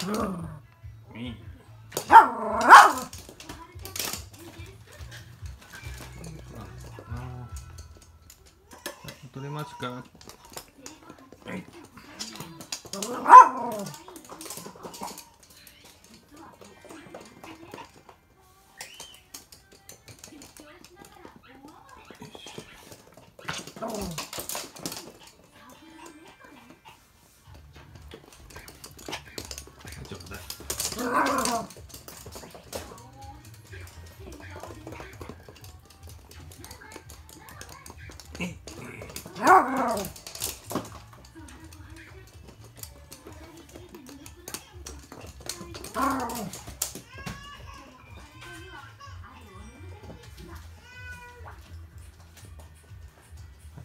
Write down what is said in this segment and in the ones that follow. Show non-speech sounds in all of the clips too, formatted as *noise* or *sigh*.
取れますか？は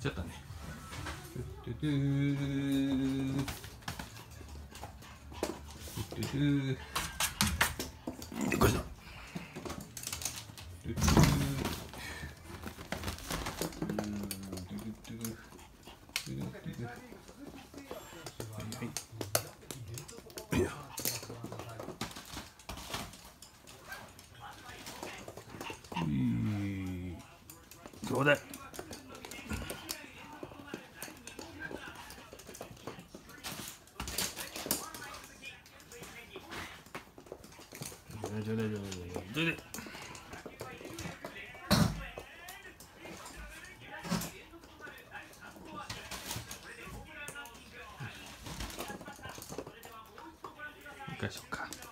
ちゃったね。トゥトゥートゥトゥーでこいしょ。トゥトゥートゥトゥートゥトゥーはい。よいしょうい。どうだい大丈夫大丈夫大丈夫大丈夫行きましょか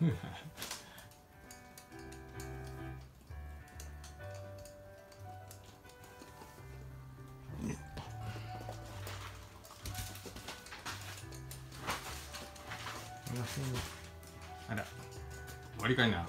*laughs* あら終わりかいな。